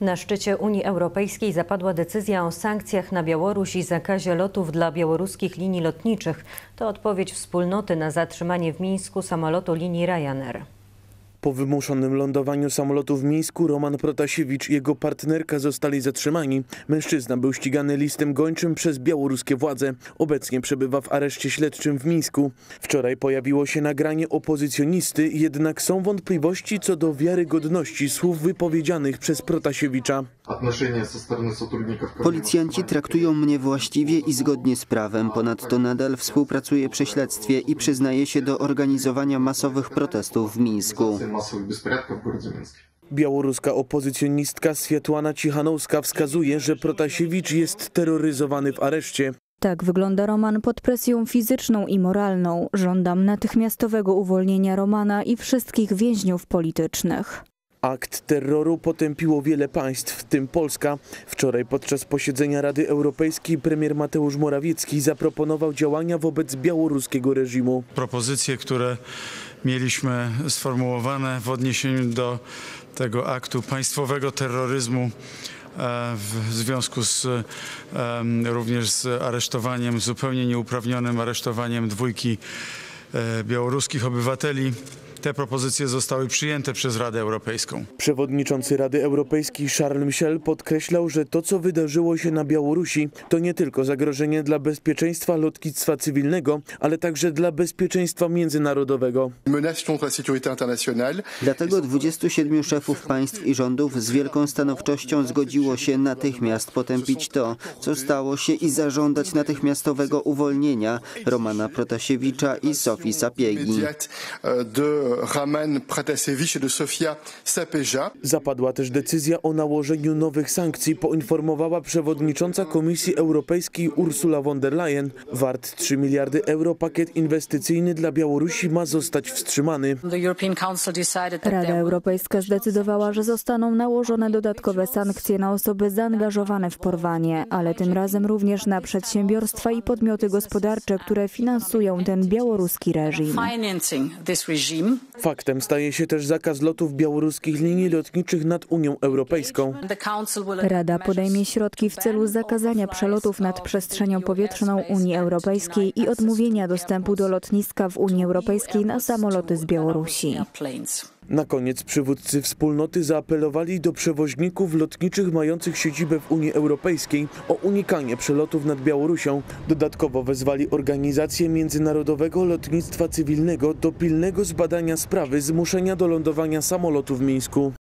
Na szczycie Unii Europejskiej zapadła decyzja o sankcjach na Białoruś i zakazie lotów dla białoruskich linii lotniczych. To odpowiedź wspólnoty na zatrzymanie w Mińsku samolotu linii Ryanair. Po wymuszonym lądowaniu samolotu w Mińsku Roman Protasiewicz i jego partnerka zostali zatrzymani. Mężczyzna był ścigany listem gończym przez białoruskie władze. Obecnie przebywa w areszcie śledczym w Mińsku. Wczoraj pojawiło się nagranie opozycjonisty, jednak są wątpliwości co do wiarygodności słów wypowiedzianych przez Protasiewicza. Policjanci traktują mnie właściwie i zgodnie z prawem. Ponadto nadal współpracuję przy śledztwie i przyznaję się do organizowania masowych protestów w Mińsku организации массовых беспорядков в городе Минске. Białoruska opozycjonistka Swiatłana Cichanowska wskazuje, że Protasiewicz jest terroryzowany w areszcie. Tak wygląda Roman pod presją fizyczną i moralną. Żądam natychmiastowego uwolnienia Romana i wszystkich więźniów politycznych. Akt terroru potępiło wiele państw, w tym Polska. Wczoraj podczas posiedzenia Rady Europejskiej premier Mateusz Morawiecki zaproponował działania wobec białoruskiego reżimu. propozycje, które mieliśmy sformułowane w odniesieniu do tego aktu państwowego terroryzmu e, w związku z em, również z aresztowaniem, zupełnie nieuprawnionym aresztowaniem dwójki e, białoruskich obywateli. Te propozycje zostały przyjęte przez Radę Europejską. Przewodniczący Rady Europejskiej Charles Michel podkreślał, że to, co wydarzyło się na Białorusi, to nie tylko zagrożenie dla bezpieczeństwa lotnictwa cywilnego, ale także dla bezpieczeństwa międzynarodowego. menace contre la sécurité internationale. Dlatego 27 szefów państw i rządów z wielką stanowczością zgodziło się natychmiast potępić to, co stało się i zażądać natychmiastowego uwolnienia Romana Protasiewicza i Sofii Sapiegi. euh, de Raman Pratasevich et de Sofia Sapeja. Zapadła też decyzja o nałożeniu nowych sankcji, poinformowała przewodnicząca Komisji Europejskiej Ursula von der Leyen. Wart 3 miliardy euro pakiet inwestycyjny dla Białorusi ma zostać wstrzymany. Rada Europejska zdecydowała, że zostaną nałożone dodatkowe sankcje na osoby zaangażowane w porwanie, ale tym razem również na przedsiębiorstwa i podmioty gospodarcze, które finansują ten białoruski reżim. Faktem staje się też zakaz lotów białoruskich linii lotniczych nad Unią Europejską. Rada podejmie środki w celu zakazania przelotów nad przestrzenią powietrzną Unii Europejskiej i odmówienia dostępu do lotniska w Unii Europejskiej na samoloty z Białorusi. Na koniec przywódcy wspólnoty zaapelowali do przewoźników lotniczych mających siedzibę w Unii Europejskiej o unikanie przelotów nad Białorusią. Dodatkowo wezwali organizację międzynarodowego lotnictwa cywilnego do pilnego zbadania sprawy zmuszenia do lądowania samolotu w Mińsku.